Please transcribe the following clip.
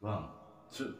One, two.